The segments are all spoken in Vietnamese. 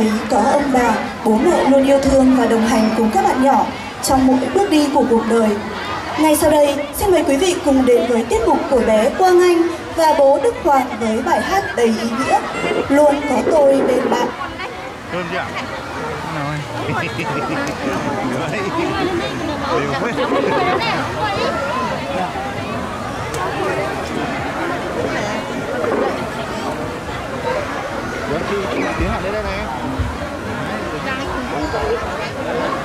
ấy có ông bà, bố mẹ luôn yêu thương và đồng hành cùng các bạn nhỏ trong mỗi bước đi của cuộc đời. Ngay sau đây, xin mời quý vị cùng đến với tiết mục của bé Quang Anh và bố Đức Hoàng với bài hát đầy ý nghĩa Luôn có tôi bên bạn. Luôn chưa? Rồi. Rồi. Đấy, khi tiến hành lên đây này. Đấy.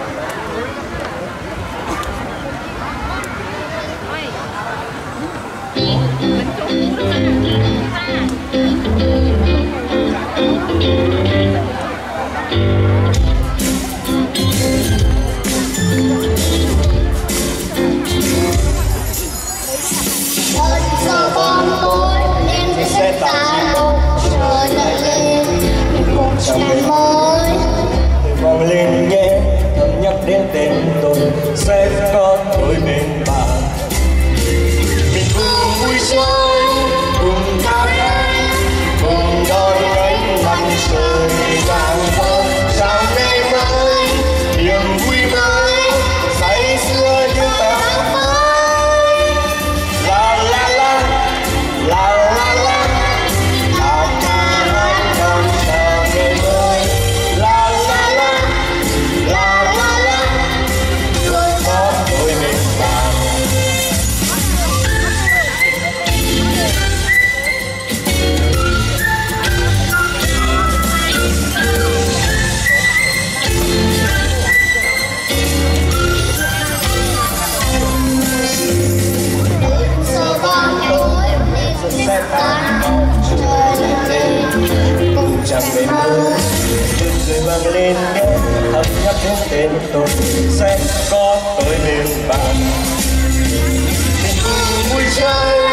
bên tôi sẽ có tôi bên bạn tình vui chơi.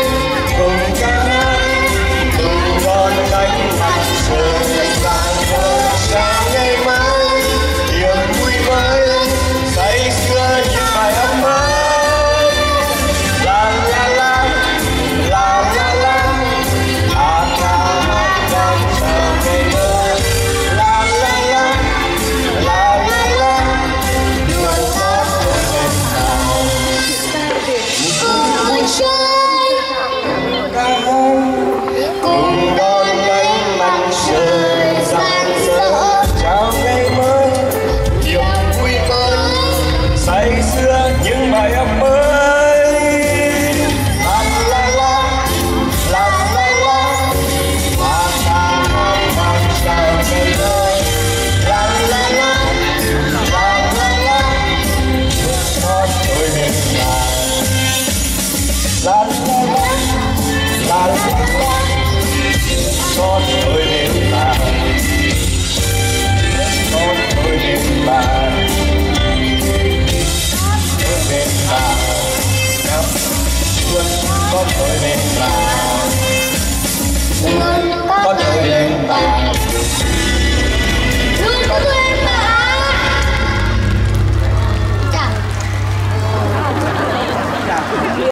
ra những bài âm con trời đêm vàng